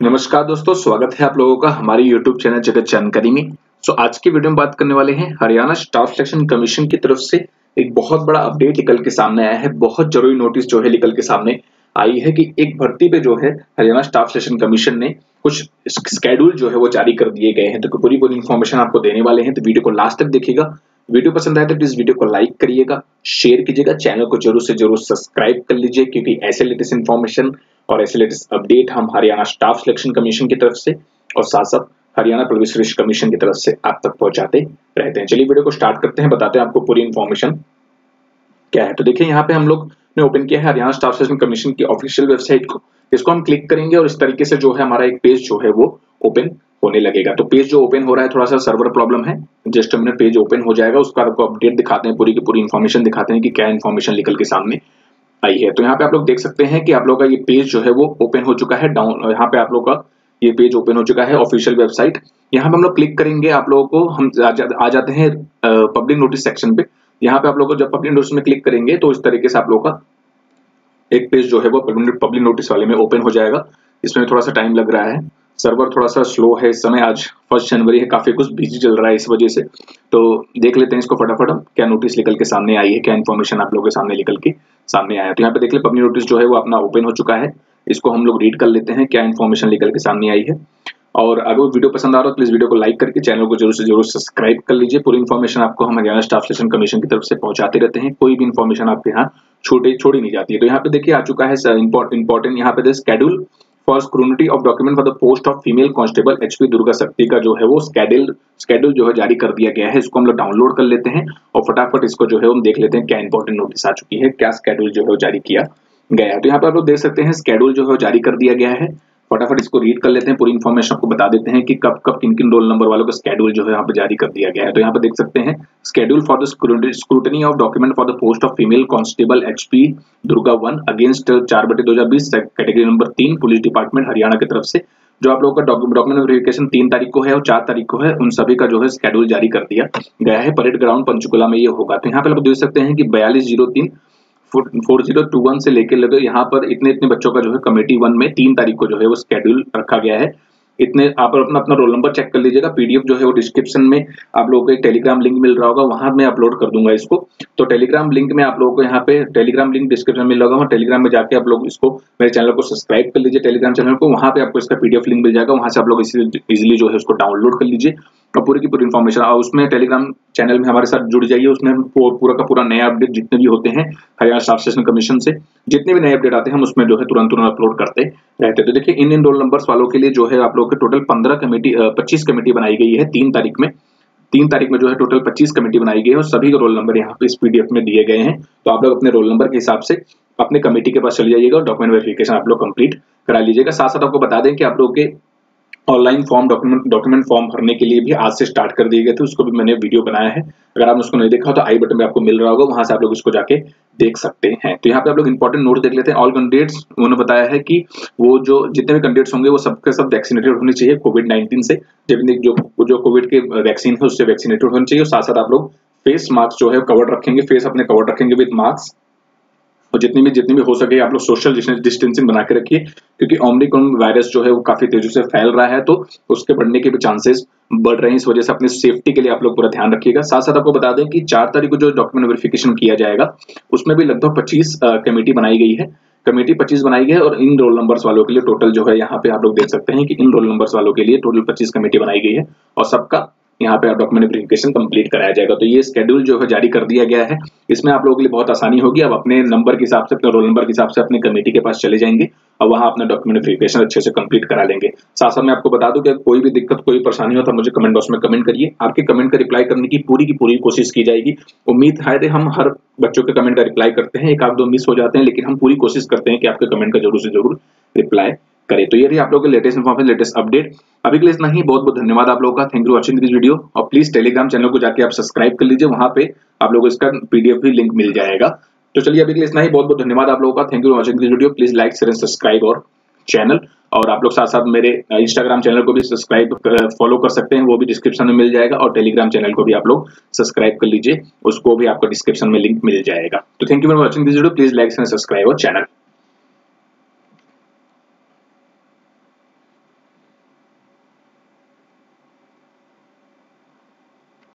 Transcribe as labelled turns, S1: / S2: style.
S1: नमस्कार दोस्तों, स्वागत है आप लोगों का हमारे YouTube चैनल जगत जानकारी में। सो आज की वीडियो में बात करने वाले हैं हरियाणा स्टाफ सिलेक्शन कमीशन की तरफ़ से एक बहुत बड़ा अपडेट निकल के सामने आया है। बहुत ज़रूरी नोटिस जो है निकल के सामने आई है कि एक भर्ती पे जो है हरियाणा स्टाफ सिलेक्शन कमीशन ने कुछ स्केड्यूल जो है वो जारी कर दिए गए हैं। तो पूरी पूरी इन्फॉर्मेशन आपको देने वाले हैं। तो वीडियो को लास्ट तक देखिएगा। वीडियो पसंद आए तो प्लीज़ वीडियो को लाइक करिएगा शेयर कीजिएगा चैनल को ज़रूर से ज़रूर सब्सक्राइब कर लीजिए, क्योंकि ऐसे लेटेस्ट इन्फॉर्मेशन और ऐसे लेटेस्ट अपडेट हम हरियाणा स्टाफ सिलेक्शन कमीशन की तरफ़ से और साथ साथ हरियाणा प्रवेश रिश कमीशन की तरफ़ से आप तक पहुंचाते रहते हैं। चलिए वीडियो को स्टार्ट करते हैं, बताते हैं आपको पूरी इन्फॉर्मेशन क्या है। तो देखिए, यहाँ पे हम लोग ने ओपन किया है हरियाणा स्टाफ सिलेक्शन कमीशन की ऑफिशियल वेबसाइट को। इसको हम क्लिक करेंगे और इस तरीके से जो है हमारा एक पेज जो है वो ओपन होने लगेगा। तो पेज जो ओपन हो रहा है, थोड़ा सा सर्वर प्रॉब्लम है। जस्ट हमने पेज ओपन हो जाएगा। उसका आपको अपडेट दिखाते हैं, पूरी की पूरी इन्फॉर्मेशन दिखाते हैं कि क्या इन्फॉर्मेशन निकल के सामने आई है। तो यहाँ पे आप लोग देख सकते हैं कि आप लोग का ये पेज जो है वो ओपन हो चुका है। डाउन यहाँ पे आप लोग का ये पेज ओपन हो चुका है ऑफिशियल वेबसाइट यहाँ पे हम लोग क्लिक करेंगे आप लोगों को हम आ, जा, आ जाते हैं पब्लिक नोटिस सेक्शन पे। यहाँ पे आप लोग जब पब्लिक नोटिस में क्लिक करेंगे तो इस तरीके से आप लोग का एक पेज जो है वो पब्लिक नोटिस वाले में ओपन हो जाएगा। इसमें थोड़ा सा टाइम लग रहा है। सर्वर थोड़ा सा स्लो है इस समय। आज फ़र्स्ट जनवरी है काफ़ी कुछ बिज़ी चल रहा है इस वजह से। तो देख लेते हैं इसको फटाफट हम क्या नोटिस निकल के सामने आई है क्या इन्फॉर्मेशन आप लोगों के सामने निकल के सामने आया। तो यहाँ पे देख ले पब्लिक नोटिस जो है वो अपना ओपन हो चुका है। इसको हम लोग रीड कर लेते हैं, क्या इन्फॉर्मेशन लेकर के सामने आई है। और अगर वीडियो पसंद आ रहा हो तो प्लीज़ वीडियो को लाइक करके चैनल को ज़रूर से ज़रूर सब्सक्राइब कर लीजिए। पूरी इन्फॉर्मेशन आपको हम हरियाणा स्टाफ सिलेक्शन कमीशन की तरफ़ से पहुंचाते रहते हैं। कोई भी इन्फॉर्मेशन आपके यहाँ छोटे छोड़ी नहीं जाती है। तो यहाँ पे देखिए, आ चुका है इंपॉर्टेंट यहाँ पे schedule for of document for the post of female constable HP Durga Shakti का जो है वो स्केड्यूल स्केड्यूल जो है जारी कर दिया गया है। इसको हम लोग डाउनलोड कर लेते हैं और फटाफट इसको जो है हम देख लेते हैं क्या इंपॉर्टेंट नोटिस आ चुकी है, क्या स्केड्यूल जो है जारी किया गया है। तो यहाँ पर आप लोग देख सकते हैं स्केड्यूल जो है जारी कर दिया गया है। फटाफट इसको रीड कर लेते हैं, पूरी इन्फॉर्मेशन आपको बता देते हैं कि कब कब किन किन रोल नंबर वालों का स्केड्यूल जो है यहाँ पे जारी कर दिया गया है। तो यहाँ पे देख सकते हैं schedule for the scrutiny of document for the post of female constable HP Durga one against चार बटे दो हज़ार बीस कैटेगरी नंबर तीन पुलिस डिपार्टमेंट हरियाणा की तरफ़ से, जो आप लोगों का डॉक्यूमेंट वेरिफिकेशन तीन तारीख को है और चार तारीख को है, उन सभी का जो है स्केड्यूल जारी कर दिया गया है। परेड ग्राउंड पंचकुला में ये होगा। तो यहाँ पे आप देख सकते हैं कि बयालीस ज़ीरो तीन फोर ज़ीरो टू वन से लेकर लगे, यहाँ पर इतने इतने बच्चों का जो है कमेटी वन में तीन तारीख को जो है वो स्केड्यूल रखा गया है। इतने, आप अपना अपना रोल नंबर चेक कर लीजिएगा पीडीएफ जो है वो डिस्क्रिप्शन में आप लोगों को एक टेलीग्राम लिंक मिल रहा होगा, वहाँ मैं अपलोड कर दूँगा इसको। तो टेलीग्राम लिंक में आप लोगों को यहाँ पे टेलीग्राम लिंक डिस्क्रिप्शन में मिल होगा टेलीग्राम में जाके आप लोग इसको मेरे चैनल को सब्सक्राइब कर लीजिए टेलीग्राम चैनल को, वहाँ पे आपको इसका पीडीएफ लिंक मिल जाएगा, वहाँ से आप लोग इजिली जो है उसको डाउनलोड कर लीजिए। और पूरी की पूरी इन्फॉर्मेशन और उसमें टेलीग्राम चैनल में हमारे साथ जुड़ जाइए। उसमें पूरा का पूरा नया अपडेट जितने भी होते हैं हरियाणा स्टाफ सेशन कमीशन से, जितने भी नए अपडेट आते हैं, हम उसमें जो है तुरंत तुरंत अपलोड करते रहते तो देखिए इन इन रोल नंबर्स वालों के लिए जो है आप लोग के टोटल पंद्रह कमेटी पच्चीस कमेटी बनाई गई है तीन तारीख में। तीन तारीख में जो है टोटल 25 कमेटी बनाई गई है और सभी के रोल नंबर यहाँ पे इस पीडीएफ में दिए गए हैं। तो आप लोग अपने रोल नंबर के हिसाब से अपने कमेटी के पास चले जाइएगा और डॉक्यूमेंट वेरिफिकेशन आप लोग कंप्लीट करा लीजिएगा। साथ साथ आपको बता दें कि आप लोग के online form document document form भरने के लिए भी आज से स्टार्ट कर दिए गए थे, उसको भी मैंने वीडियो बनाया है। अगर आपने उसको नहीं देखा तो आई बटन में आपको मिल रहा होगा, वहाँ से आप लोग इसको जाके देख सकते हैं। तो यहाँ पे आप लोग इंपॉर्टेंट नोट देख लेते हैं। ऑल कैंडिडेट्स उन्होंने बताया है कि वो जो जितने भी कैंडिडेट्स होंगे, वो सबके सब वैक्सीनेटेड होने चाहिए कोविड नाइन्टीन से। जब जो जो कोविड के वैक्सीन है, उससे वैक्सीनेटेड होने चाहिए। और साथ साथ आप लोग फेस मास्क जो है कवर्ड रखेंगे। फेस अपने कवर्ड रखेंगे विद मास्क और जितनी भी जितनी भी हो सके आप लोग सोशल डिस्टेंसिंग बना के रखिए, क्योंकि ओमनिकॉन वायरस जो है वो काफ़ी तेज़ी से फैल रहा है तो उसके बढ़ने के भी चांसेस बढ़ रहे हैं। इस वजह से अपनी सेफ्टी के लिए आप लोग पूरा ध्यान रखिएगा। साथ साथ आपको बता दें कि चार तारीख को जो डॉक्यूमेंट वेरिफिकेशन किया जाएगा, उसमें भी लगभग पच्चीस कमेटी बनाई गई है। कमेटी 25 बनाई गई है और इन रोल नंबर्स वालों के लिए टोटल जो है यहाँ पे आप लोग देख सकते हैं कि इन रोल नंबर्स वालों के लिए टोटल 25 कमेटी बनाई गई है और सबका यहाँ पे आप डॉक्यूमेंट वेरिफिकेशन कंप्लीट कराया जाएगा। तो ये स्केड्यूल जो है, जारी कर दिया गया है। इसमें आप लोगों के लिए बहुत आसानी होगी। अब अपने नंबर के हिसाब से, अपने रोल नंबर के हिसाब से अपने कमेटी के पास चले जाएँगे और वहाँ अपना डॉक्यूमेंट वेरिफिकेशन अच्छे से कंप्लीट करा लेंगे। साथ साथ मैं आपको बता दूँ कि कोई भी दिक्कत, कोई परेशानी हो तो मुझे कमेंट बॉक्स में कमेंट करिए। आपके कमेंट का रिप्लाई करने की पूरी की पूरी कोशिश की जाएगी। उम्मीद है हम हर बच्चों के कमेंट का रिप्लाई करते हैं। एक आध दो मिस हो जाते हैं, लेकिन हम पूरी कोशिश करते हैं कि आपके कमेंट का ज़रूर से ज़रूर रिप्लाई करें। तो ये रही आप लोगों के लेटेस्ट इन्फॉर्मेशन लेटेस्ट अपडेट अभी के लिए इतना ही। बहुत बहुत धन्यवाद आप लोगों का। Thank you watching this video और प्लीज़ टेलीग्राम चैनल को जाके आप सब्सक्राइब कर लीजिए। वहाँ पे आप लोगों को इसका पीडीएफ भी लिंक मिल जाएगा। तो चलिए अभी के लिए इतना ही। बहुत बहुत धन्यवाद आप लोगों का। Thank you watching this video please like share and subscribe और चैनल और आप लोग साथ साथ मेरे इंस्टाग्राम चैनल को भी सब्सक्राइब फॉलो कर सकते हैं। वो भी डिस्क्रिप्शन में मिल जाएगा। और टेलीग्राम चैनल को भी आप लोग सब्सक्राइब कर लीजिए। उसको भी आपको डिस्क्रिप्शन में लिंक मिल जाएगा। तो thank you for watching this video please like and subscribe और चैनल